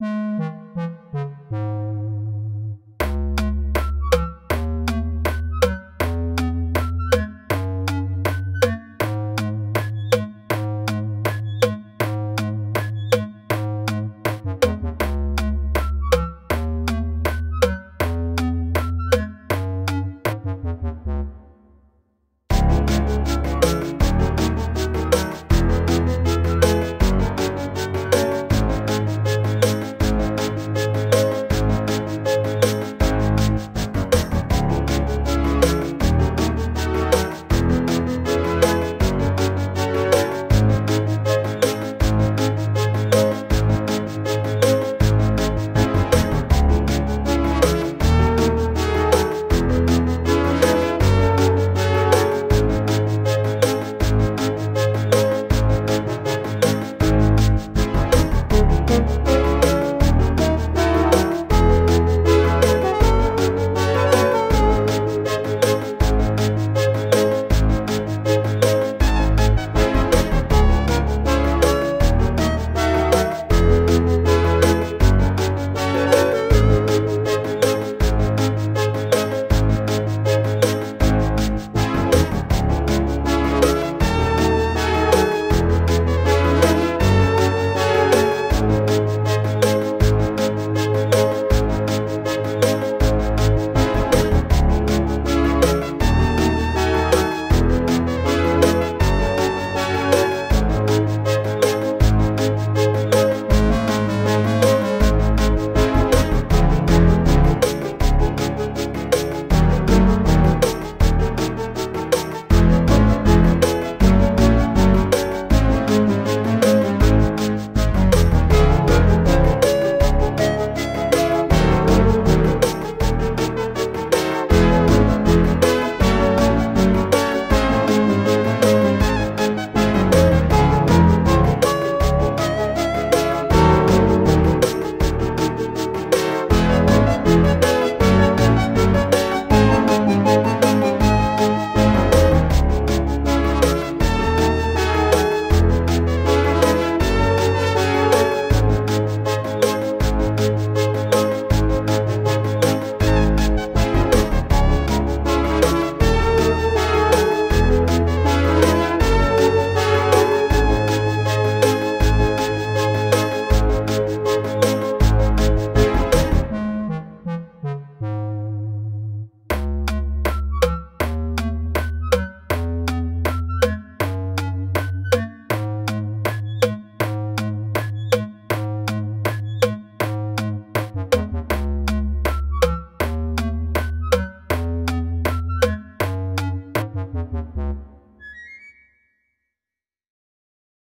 Música mm-hmm.